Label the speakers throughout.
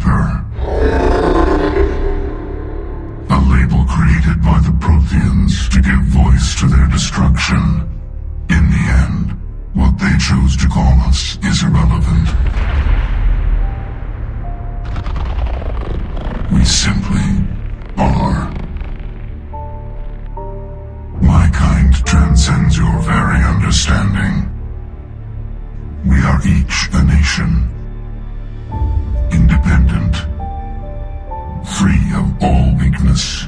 Speaker 1: Reaper. A label created by the Protheans to give voice to their destruction. In the end, what they chose to call us is irrelevant. We simply are. My kind transcends your very understanding. We are each a nation. Free of all weakness.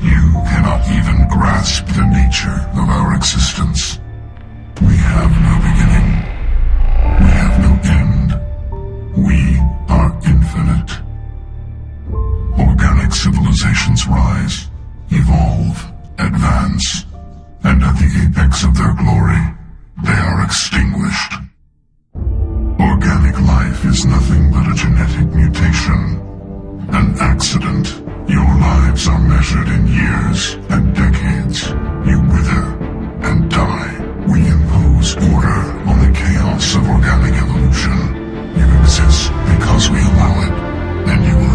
Speaker 1: You cannot even grasp the nature of our existence. We have no beginning. We have no end. We are infinite. Organic civilizations rise, evolve, advance, and at the apex of their glory, they are extinguished. Organic life is nothing but a genetic mutation, organic evolution. You exist because we allow it, and you will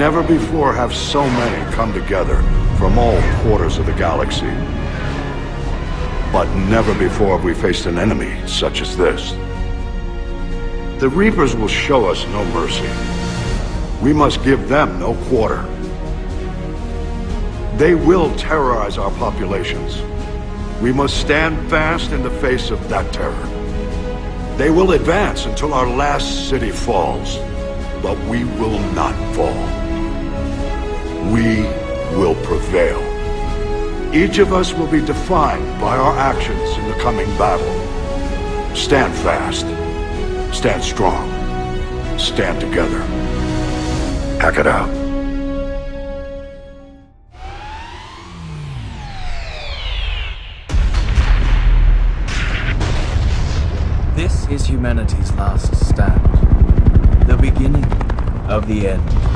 Speaker 2: Never before have so many come together from all quarters of the galaxy. But never before have we faced an enemy such as this. The Reapers will show us no mercy. We must give them no quarter. They will terrorize our populations. We must stand fast in the face of that terror. They will advance until our last city falls, but we will not fall. We will prevail. Each of us will be defined by our actions in the coming battle. Stand fast. Stand strong. Stand together. Hack it out.
Speaker 3: This is humanity's last stand. The beginning of the end.